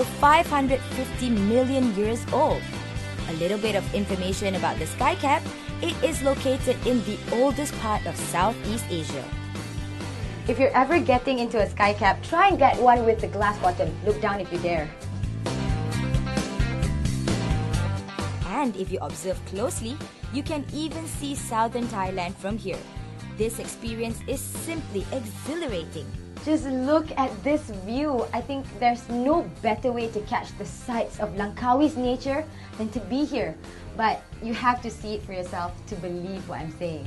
550 million years old. A little bit of information about the sky cab it is located in the oldest part of Southeast Asia. If you're ever getting into a sky cab, try and get one with the glass bottom. Look down if you dare. And if you observe closely, you can even see southern Thailand from here. This experience is simply exhilarating. Just look at this view. I think there's no better way to catch the sights of Langkawi's nature than to be here. But you have to see it for yourself to believe what I'm saying.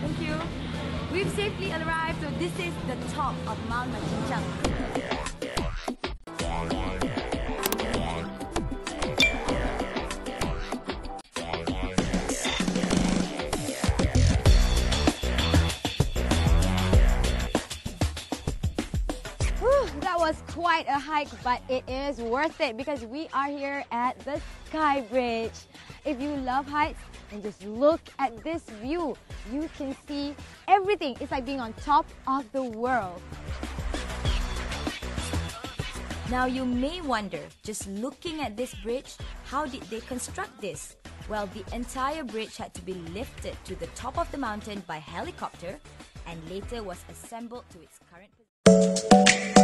Thank you. We've safely arrived, so this is the top of Mount Machinchang. Was quite a hike, but it is worth it because we are here at the Sky Bridge. If you love heights, then just look at this view. You can see everything. It's like being on top of the world. Now you may wonder, just looking at this bridge, how did they construct this? Well, the entire bridge had to be lifted to the top of the mountain by helicopter and later was assembled to its current position.